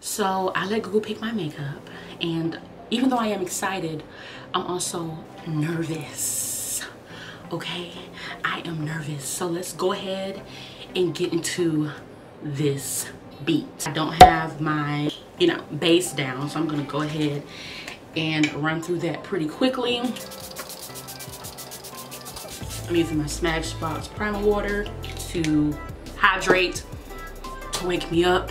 So I let Google pick my makeup and even though I am excited, I'm also nervous, okay? I am nervous. So let's go ahead and get into this beat. I don't have my, you know, base down, so I'm gonna go ahead and run through that pretty quickly. I'm using my Smashbox Primer Water to hydrate, to wake me up,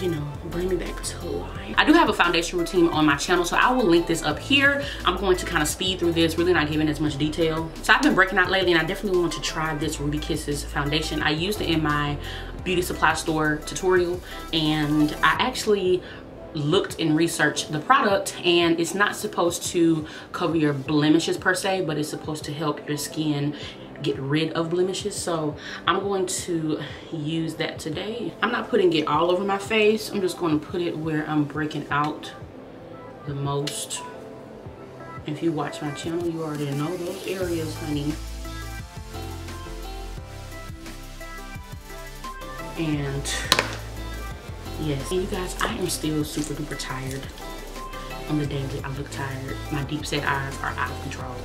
you know, bring me back to life. I do have a foundation routine on my channel, so I will link this up here. I'm going to kind of speed through this, really not giving as much detail. So I've been breaking out lately, and I definitely want to try this Ruby Kisses foundation. I used it in my beauty supply store tutorial, and I actually looked and researched the product and it's not supposed to cover your blemishes per se but it's supposed to help your skin get rid of blemishes so i'm going to use that today. I'm not putting it all over my face. I'm just going to put it where i'm breaking out the most. If you watch my channel you already know those areas honey. And yes. And you guys i am still super duper tired on the daily. I look tired. My deep set eyes are out of control.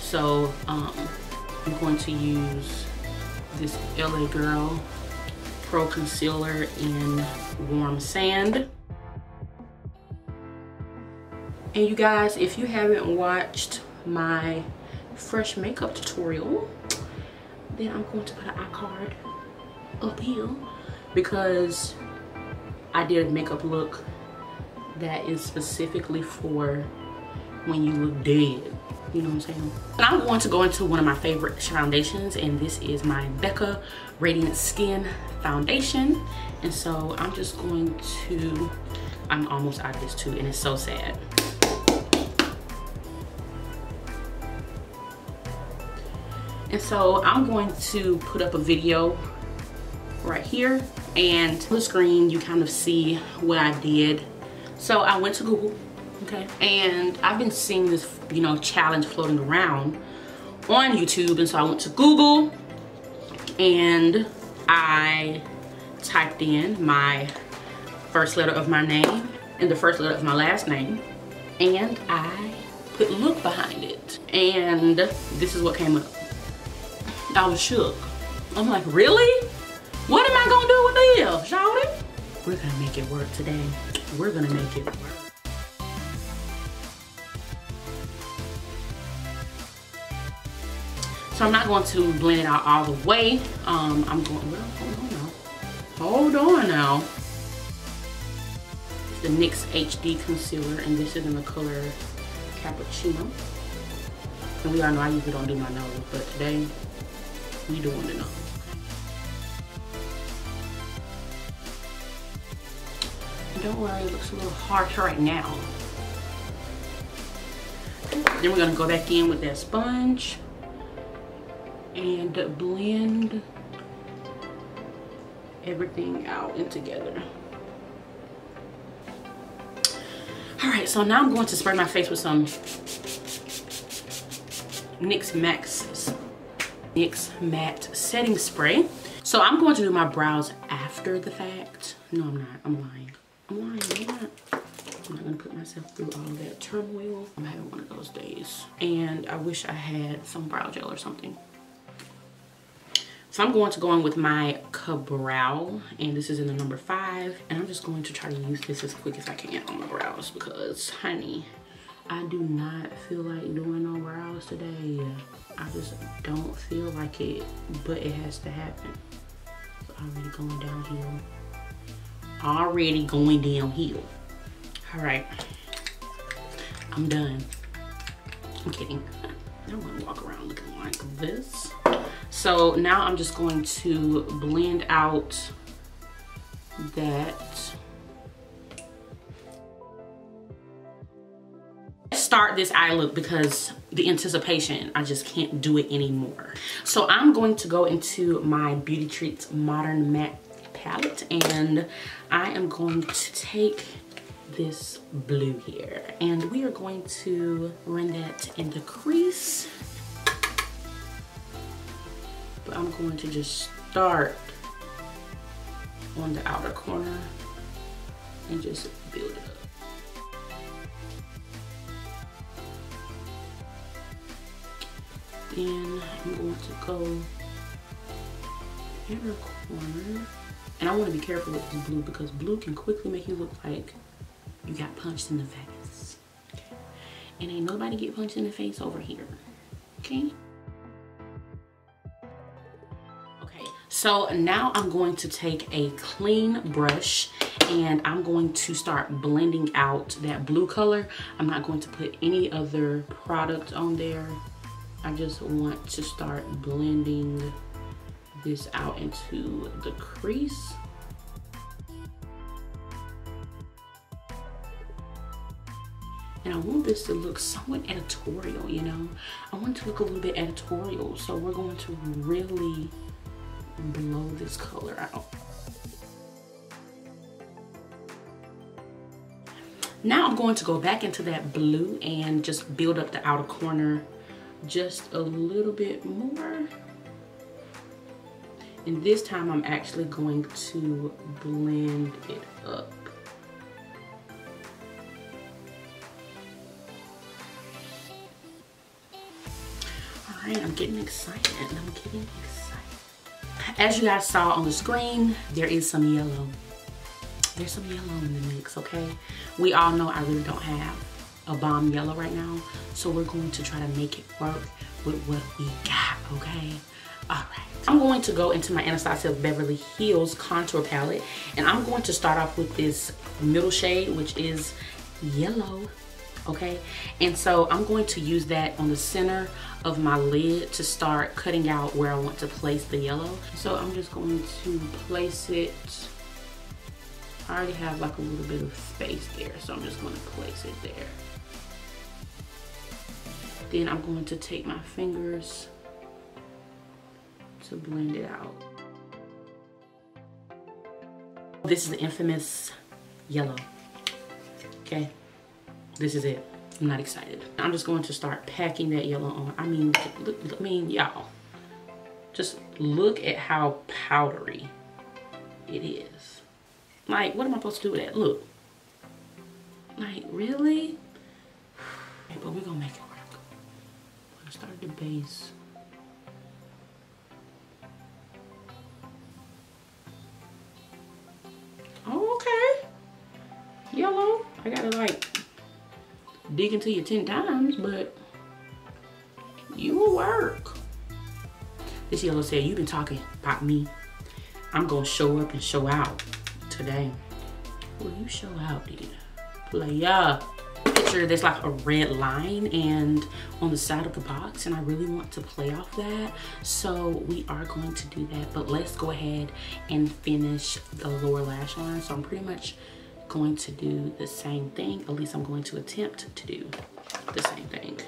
So um i'm going to use this la girl pro concealer in warm sand and you guys if you haven't watched my fresh makeup tutorial then i'm going to put an icard up here because I did a makeup look that is specifically for when you look dead. You know what I'm saying? And I'm going to go into one of my favorite foundations and this is my Becca Radiant Skin Foundation. And so I'm just going to, I'm almost out of this too and it's so sad. And so I'm going to put up a video right here and on the screen you kind of see what I did so I went to Google okay and I've been seeing this you know challenge floating around on YouTube and so I went to Google and I typed in my first letter of my name and the first letter of my last name and I put look behind it and this is what came up I was shook I'm like really what am I gonna do with this, shawty? We're gonna make it work today. We're gonna make it work. So I'm not going to blend it out all the way. Um, I'm going, well, hold on now. Hold on now. The NYX HD Concealer, and this is in the color Cappuccino. And we all know I usually don't do my nose, but today, we doing the nose. Don't worry, it looks a little harsh right now. Then we're gonna go back in with that sponge and blend everything out and together. All right, so now I'm going to spray my face with some NYX Max NYX Matte Setting Spray. So I'm going to do my brows after the fact. No, I'm not, I'm lying. I'm lying, I'm not. I'm not gonna put myself through all that turmoil. I'm having one of those days. And I wish I had some brow gel or something. So I'm going to go in with my Ka-Brow, and this is in the number five. And I'm just going to try to use this as quick as I can on my brows because, honey, I do not feel like doing no brows today. I just don't feel like it, but it has to happen. So already going downhill already going downhill. All right, I'm done. I'm kidding. I don't want to walk around looking like this. So now I'm just going to blend out that. Start this eye look because the anticipation, I just can't do it anymore. So I'm going to go into my Beauty Treats Modern Matte palette and I am going to take this blue here. And we are going to run that in the crease but I'm going to just start on the outer corner and just build it up. Then I'm going to go inner corner. And I want to be careful with this blue because blue can quickly make you look like you got punched in the face. And ain't nobody get punched in the face over here. Okay. So now I'm going to take a clean brush and I'm going to start blending out that blue color. I'm not going to put any other product on there. I just want to start blending this out into the crease. And I want this to look somewhat editorial, you know? I want it to look a little bit editorial. So we're going to really blow this color out. Now I'm going to go back into that blue and just build up the outer corner just a little bit more. And this time I'm actually going to blend it up. All right, I'm getting excited. I'm getting excited. As you guys saw on the screen, there is some yellow. There's some yellow in the mix, okay? We all know I really don't have a bomb yellow right now. So we're going to try to make it work with what we got, okay? All right. I'm going to go into my Anastasia Beverly Hills contour palette and I'm going to start off with this middle shade, which is yellow, okay? And so I'm going to use that on the center of my lid to start cutting out where I want to place the yellow. So I'm just going to place it I already have like a little bit of space there, so I'm just gonna place it there. Then I'm going to take my fingers to blend it out. This is the infamous yellow, okay? This is it. I'm not excited. I'm just going to start packing that yellow on. I mean, look, I mean, y'all, just look at how powdery it is. Like, what am I supposed to do with that? Look. Like, really? But we're gonna make it work. We're gonna start at the base. Oh, okay. Yellow. I gotta like dig into you 10 times, but you will work. This yellow said, you've been talking about me. I'm gonna show up and show out today. Will you show out, dude? Playa. Picture there's like a red line and on the side of the box and I really want to play off that. So we are going to do that, but let's go ahead and finish the lower lash line. So I'm pretty much going to do the same thing. At least I'm going to attempt to do the same thing.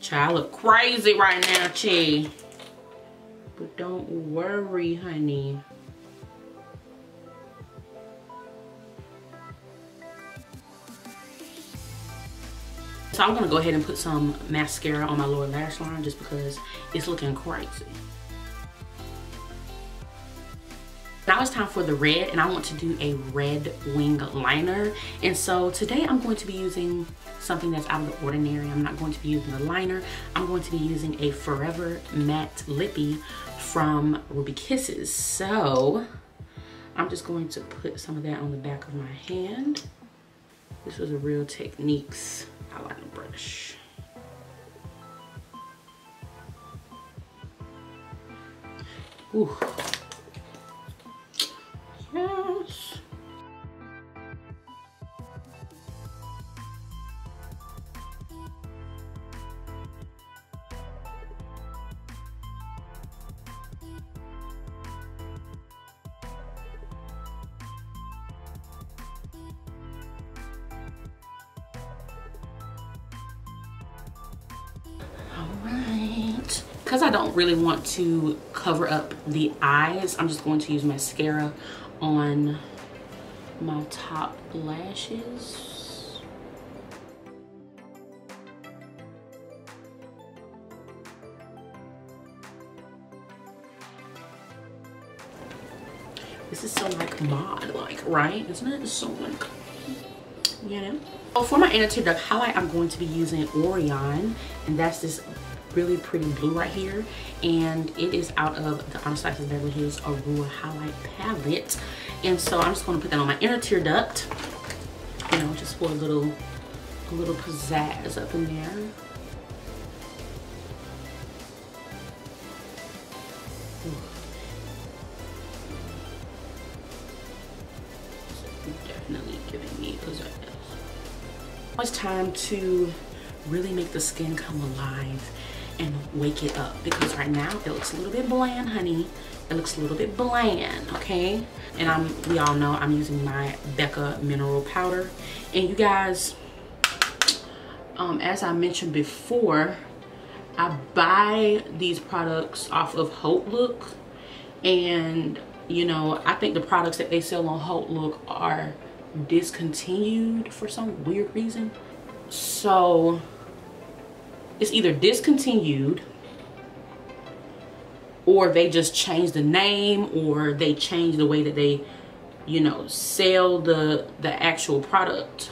Child look crazy right now, Chi. But don't worry, honey. So I'm gonna go ahead and put some mascara on my lower lash line just because it's looking crazy. Now it's time for the red and I want to do a red wing liner. And so today I'm going to be using something that's out of the ordinary. I'm not going to be using a liner. I'm going to be using a Forever Matte Lippy from Ruby Kisses. So I'm just going to put some of that on the back of my hand. This was a Real Techniques eyeliner brush. Ooh. Yes. Because I don't really want to cover up the eyes, I'm just going to use mascara on my top lashes. This is so like mod like, right? Isn't it so like, you know? Oh, for my inner tear duct highlight, I'm going to be using Orion, and that's this really pretty blue right here. And it is out of the Anastasia Beverly Hills Aurora Highlight Palette. And so I'm just gonna put that on my inner tear duct, you know, just for a little, a little pizzazz up in there. Definitely giving me pizzazz. It's time to really make the skin come alive and wake it up. Because right now it looks a little bit bland honey. It looks a little bit bland okay? And i'm we all know i'm using my becca mineral powder. And you guys um as i mentioned before i buy these products off of HauteLook and you know i think the products that they sell on HauteLook are discontinued for some weird reason. So it's either discontinued or they just changed the name or they changed the way that they you know sell the the actual product.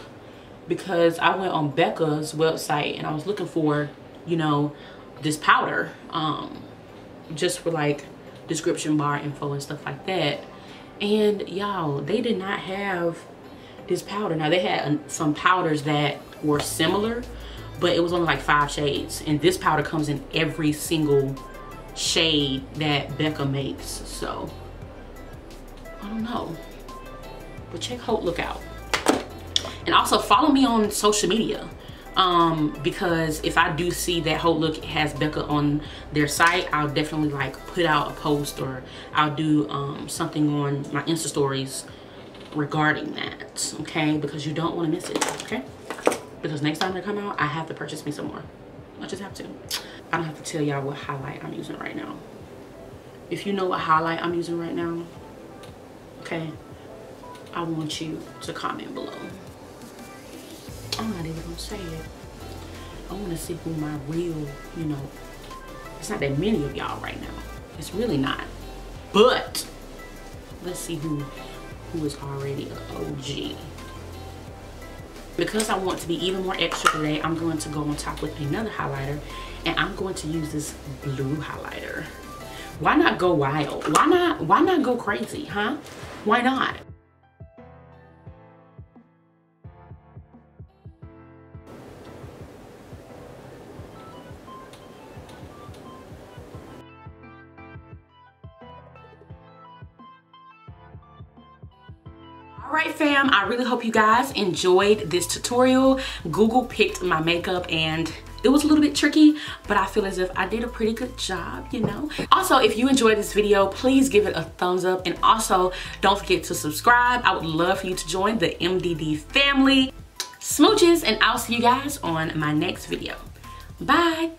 Because I went on Becca's website and I was looking for you know this powder um just for like description bar info and stuff like that. And y'all they did not have this powder. Now they had some powders that were similar but it was only like five shades. And this powder comes in every single shade that Becca makes so I don't know. But check HauteLook out. And also follow me on social media um because if I do see that HauteLook has Becca on their site I'll definitely like put out a post or I'll do um something on my insta stories regarding that okay? Because you don't want to miss it okay because next time they come out i have to purchase me some more. I just have to. I don't have to tell y'all what highlight i'm using right now. If you know what highlight i'm using right now okay i want you to comment below. I'm not even gonna say it. I want to see who my real you know it's not that many of y'all right now. It's really not. But let's see who who is already an OG. Because I want to be even more extra today, I'm going to go on top with another highlighter and I'm going to use this blue highlighter. Why not go wild? Why not, why not go crazy, huh? Why not? All right fam i really hope you guys enjoyed this tutorial. Google picked my makeup and it was a little bit tricky but i feel as if i did a pretty good job you know? Also if you enjoyed this video please give it a thumbs up and also don't forget to subscribe. I would love for you to join the mdd family. Smooches and i'll see you guys on my next video. Bye